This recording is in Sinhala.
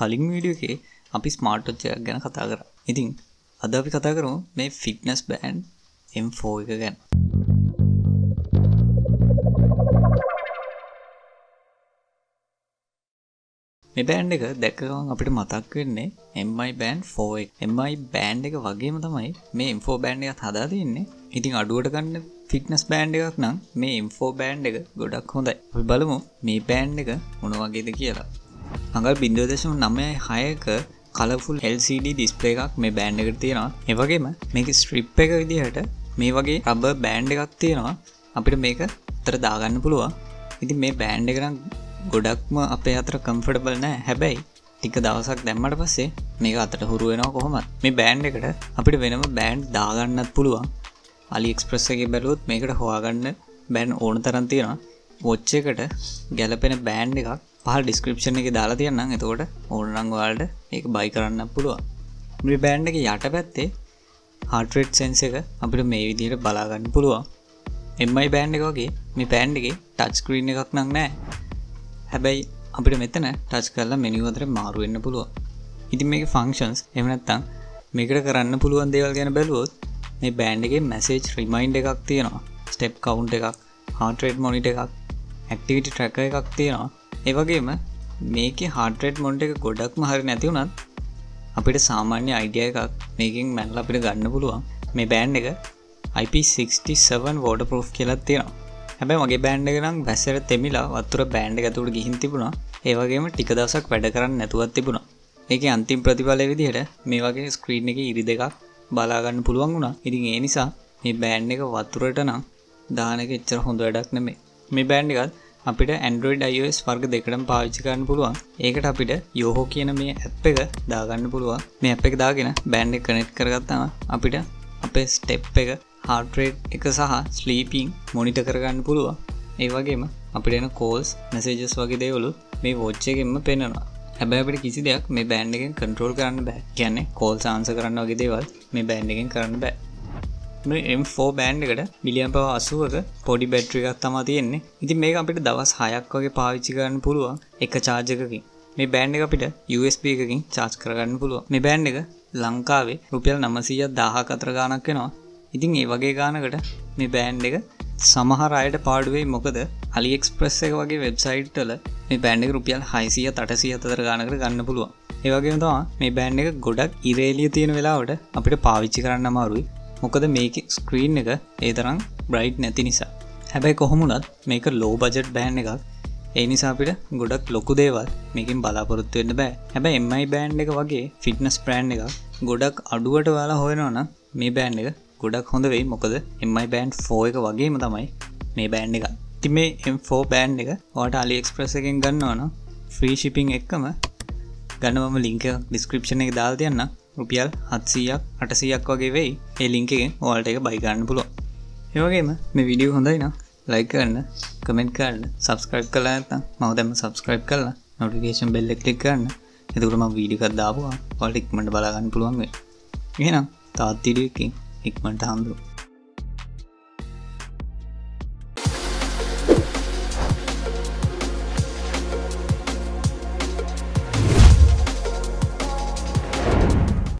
කලින් වීඩියෝ එකේ අපි ස්මාර්ට්ච්චයක් ගැන කතා කර. ඉතින් අද අපි කතා කරු මේ ෆිට්නස් බෑන් M4 එක ගැන. මේ බෑන්් එක දැක්කවන් අපිට මතක් වෙන්නේ MI බෑන් 4 MI බෑන්් එක වගේම තමයි මේ M4 බෑන්් එකත් හදා තියන්නේ. ඉතින් අඩුවට ගන්න ෆිට්නස් බෑන්් එකක් නම් මේ M4 බෑන්් එක ගොඩක් හොඳයි. අපි බලමු මේ බෑන්් එක මොනවගේද කියලා. අඟල් බින්දෝදශම නමය හයක කලෆුල් LCD ඩිස්පලේ එකක් මේ බෑන්් එකට තියෙනවා. එවගේම මේක ස්ට්‍රිප් එක විදිහට මේ වගේ රබ බෑන්් එකක් තියෙනවා. අපිට මේක තර දාගන්න පුළුවන්. ඉතින් මේ බෑන්් එකනම් ගොඩක්ම අපේ අතර කම්ෆටබල් නෑ. හැබැයි ටික දවසක් දැම්මට පස්සේ මේක අතට හුරුවෙනවා කොහොමත්. මේ බෑන්් එකට අපිට වෙනම බෑන්් දාගන්නත් පුළුවන්. අලි එක්ස්ප්‍රස්සගේ බැලුවොත් මේකට හොයාගන්න බෑන් ඕන තරන් තියෙනවා වොච්ච එකට ගැලපෙන බෑන්් එකක් පහල් ඩිස්ක්‍රපෂන් එක දාලා තියන්නම්. එතකොට ඕනරං වාල්ට ඒක බයි කරන්න පුළුවන්. මේ බෑන්් එක යට පැත්තේ හටරෙට් සෙන්ස එක අපිට මේ විදියට බලාගන්න පුළුවන්. එමයි බෑන්් එක වගේ මේ පෑන්් එක ටච් ස්ක්‍රීන් එකක් නක් නෑ. හැබැයි අපිට මෙතන ටච් කරලා මෙනිවතර මාරුවෙන්න පුළුව ඉතින් මේක ෆංක්ෂන්ස් එමනත්තං මේකට කරන්න පුළුවන් දේවල් ගැන බැලුවොත් මේ බෑන්්ගේ මැසේජ් රිමයින්් එකක් තියෙනවා. ස්ටෙප් කවුන්් එකක් හාටරේට් මොනිට එකක් ඇක්ටිවිටි ට්‍රැක එකක් තියෙනවා. ඒවගේම මේක හාටරේට් මොන්ට එක ගොඩක්ම හරි නැතිවුණත් අපිට සාමාන්‍ය අයිඩිය එකක් මේකින් මැල්ල අපිට ගන්න පුළුවන්. මේ බෑන්් එක IP67 වෝඩ පෝ් කියලත් තියෙනවා. හැබැ මගේ බෑන්්ඩ නම් වැස්සර තෙමිලා වත්තුර බෑන්්ඩ ඇතුට ගිහින් තිබුණා. ඒවගේම ටික දවසක් වැඩ කරන්න නැතුවත් තිබුණා. ඒක අන්තිම් ප්‍රතිඵල විදිහට මේ වගේ ස්ක්‍රීන් එක ඉරි දෙකක් බලාගන්න පුළුවන් වුණා. ඉතින් ඒ නිසා මේ බෑන්් එක වත්තුරට නම් දානක එච්චර හොඳ වැඩක් නෙමේ මේ බෑන්් එකත් අපිට ඇන්ඩරෝයිඩ iOS වර්ග දෙකටම පාවිච්චි කරන්න පුළුවන්. ඒකට අපිට යෝහෝ කියන මේ ඇප් එක දාගන්න පුළුවන්. මේ අප එක දාගෙන බෑන්් එක කනෙට් කරගත්තම අපිට අපේ ස්ටෙප් එක හාටරේට් එක සහ ස්ලීපිං මොනිට කරගන්න පුළුවන්. ඒ වගේම අපිට එන කෝල්ස් මැසේජස් වගේ දේවලු මේ වෝච්චයගෙන්ම පෙන්නවා හැබැ අපට කිසි දෙයක් මේ බෑන්් එකෙන් කන්ට්‍රෝල් කරන්න බෑ. කියන්නේ කෝල් සාන්ස කරන්න වගේ දේවල් මේ බෑන්් එකෙන් කරන්න බෑ. M4 බෑන්් එකට බිලියම් පව අසුවක පොඩි බැට්‍රිකක් තමා තියෙන්නේ. ඉතින් මේ අපිට දවස් හයක් වගේ පාවිච්චි කරන්න පුළුවන් එක චාර්ජකකින් මේ බෑන්් එක අපිට USB එකකින් චාර්ජ් කරගන්න පුළුව මේ බෑන්් එක ලංකාවේ රුපියල් නමසීය දාහ කතර ගානක් වෙනවා. ඉතින් ඒ වගේ ගානකට මේ බෑන්් එක සමහර අයට පාඩුවේ මොකද අලිෙක්ස්ප්‍රස් එක වගේ වෙබ්සයිට්ටල මේ බෑන්් එක රුපියල් හයිසිය තටසිය අතර ගානකට ගන්න පුළුවන්. ඒවගේ තවා මේ බෑන්් එක ගොඩක් ඉරේලිය තියෙන වෙලාවට අපිට පාවිච්චි කරන්න අමාරුයි. මොකද මේක ස්ක්‍රීන් එක ඒ තරම් බ්‍රයිට් නැති නිසා. හැබැයි කොහොමුණත් මේක ලෝ බජට් බෑන් එකක්. ඒ නිසාපිට ගොඩක් ලොකු දේවල් මේකින් බලාපොරොත්තුවෙන්න බෑ. හැබැ එමයි බෑන්් එක වගේ ෆිට්නස් ප්‍රෑන්් එක ගොඩක් අඩුවට වාලා හොයනවන මේ බෑන්් එක ගොඩක් හොඳ වෙයි. මොකද එමයි බෑන්් ෆෝ එක වගේම තමයි මේ බෑන්් එක. ති මේ M4 බෑන්් එක වාට අලි එක්ස්ප්‍රස් එකෙන් ගන්නවන ෆ්‍රී ශිපිං එක්කම ගන්නවම ලිංක ඩිස්ක්‍රපෂණ එක දාල් තියන්න රුපියල් හත්සීයක් අටසීයක් වගේ වෙයි. ඒ ලිංකෙන් ඕල්ට එක බයිගන්න පුලො ඒවගේම මේ විඩියෝ හොඳයින ලයි කරන්න කමෙන්ට් කරන්න සබස්ක්‍රයිබ් කලා ඇත මවදම සබස්ක්‍රයිබ් කරලා නොටිකේෂන් බෙල්ල කලික් කරන්න. එතුකරම වීඩිකත් දාපුවා. පොලික්මට බලාගන්න පුළුවන්ගේ එහෙනම් තාත්තිඩියකින් ඉක්මට හම්දුරු